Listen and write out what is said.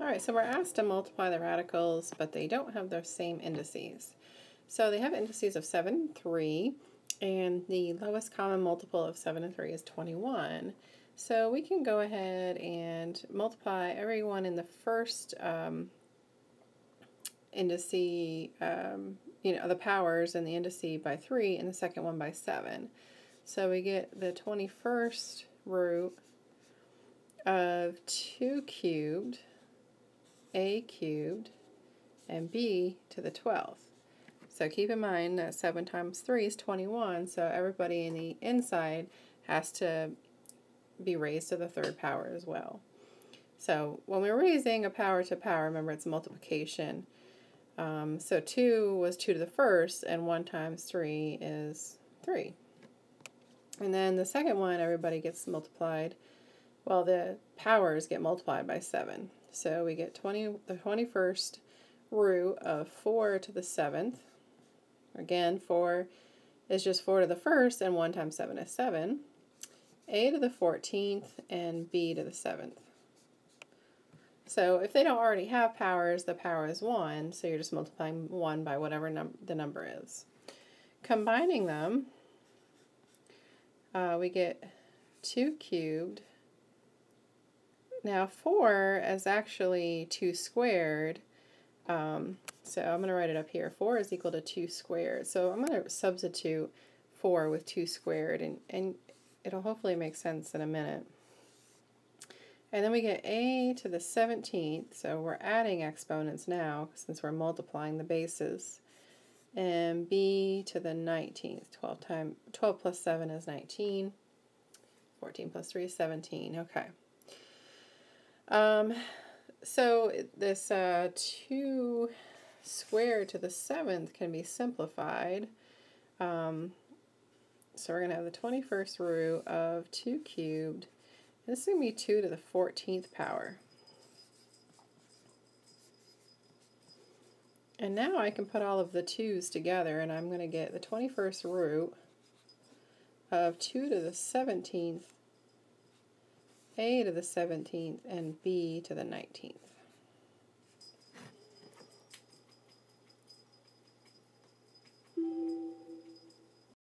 All right, so we're asked to multiply the radicals, but they don't have their same indices. So they have indices of 7 and 3, and the lowest common multiple of 7 and 3 is 21. So we can go ahead and multiply everyone in the first um, indice, um, you know, the powers in the indice by 3 and the second one by 7. So we get the 21st root of 2 cubed a cubed, and b to the 12th. So keep in mind that 7 times 3 is 21, so everybody in the inside has to be raised to the third power as well. So when we're raising a power to power, remember it's multiplication. Um, so 2 was 2 to the first, and 1 times 3 is 3. And then the second one, everybody gets multiplied. Well, the powers get multiplied by 7. So we get 20, the 21st root of 4 to the 7th. Again, 4 is just 4 to the first, and 1 times 7 is 7. A to the 14th, and B to the 7th. So if they don't already have powers, the power is 1, so you're just multiplying 1 by whatever num the number is. Combining them, uh, we get 2 cubed now 4 is actually 2 squared, um, so I'm going to write it up here. 4 is equal to 2 squared. So I'm going to substitute 4 with 2 squared, and, and it'll hopefully make sense in a minute. And then we get a to the 17th, so we're adding exponents now since we're multiplying the bases. And b to the 19th, 12, time, 12 plus 7 is 19, 14 plus 3 is 17, okay. Um, so this uh, 2 squared to the 7th can be simplified. Um, so we're going to have the 21st root of 2 cubed. This is going to be 2 to the 14th power. And now I can put all of the 2's together and I'm going to get the 21st root of 2 to the 17th a to the 17th and b to the 19th.